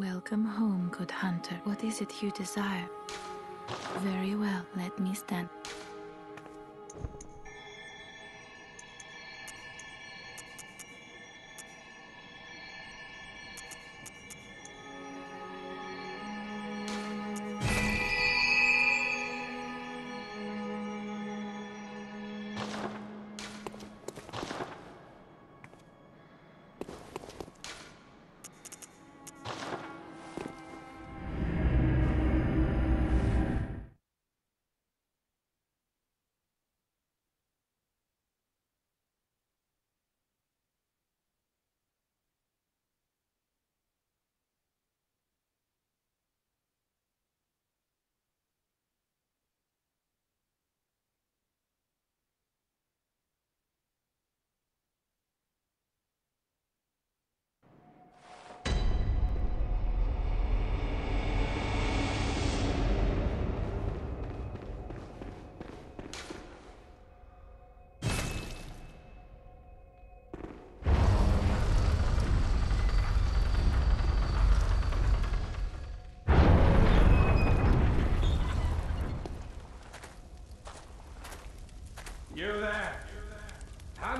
Welcome home, good hunter. What is it you desire? Very well, let me stand.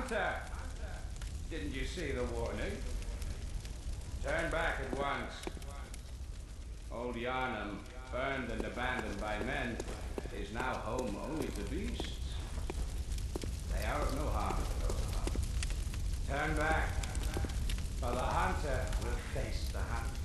Hunter! Didn't you see the warning? Turn back at once. Old Yharnam, burned and abandoned by men, is now home only to beasts. They are of no harm Turn back, for the hunter will face the hunt.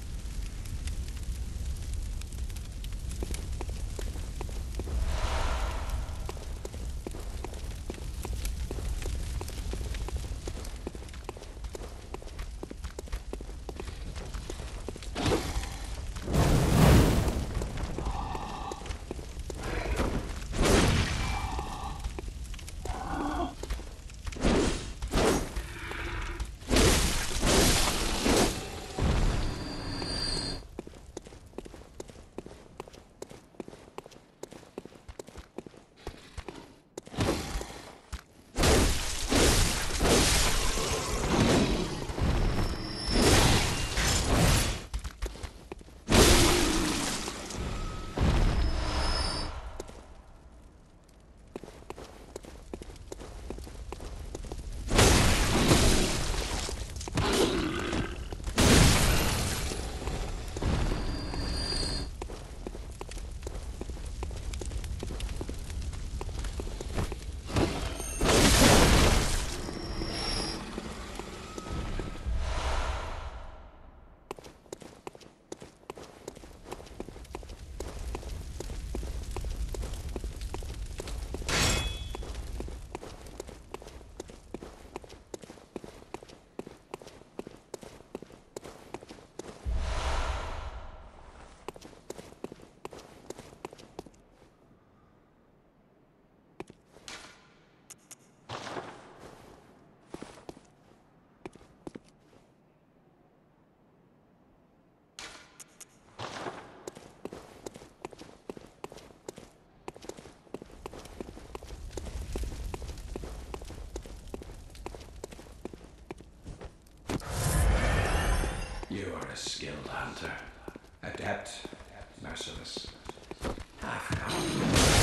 You are a skilled hunter. Adept, merciless, ah, half-coward.